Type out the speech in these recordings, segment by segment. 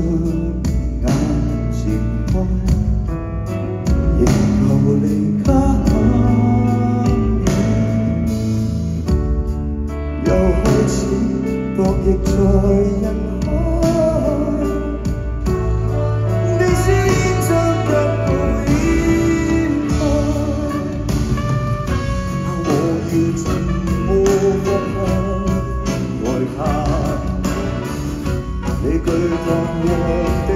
good from you.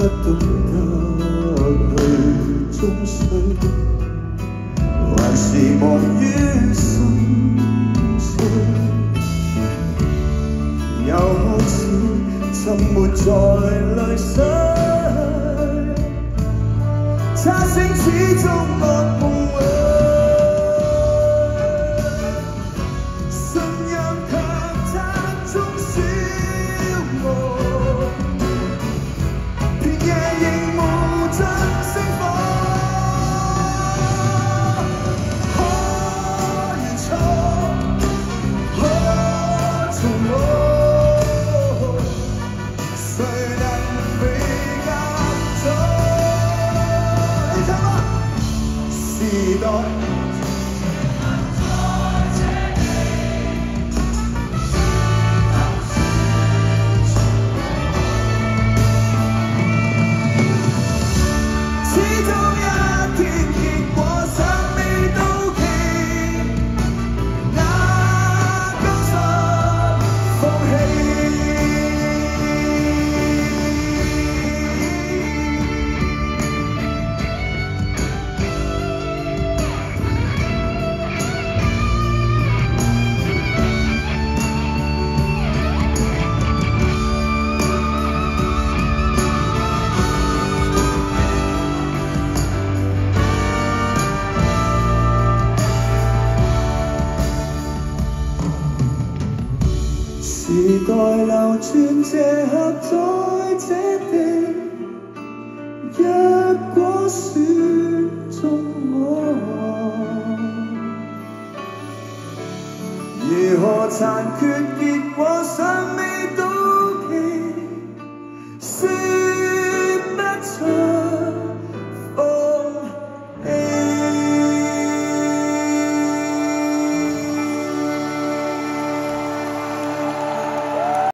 不懂得去终须还是忙于心碎又开始浸没在泪水差声始终不会 Lord. 时代流转这刻在这地若果选中我如何残缺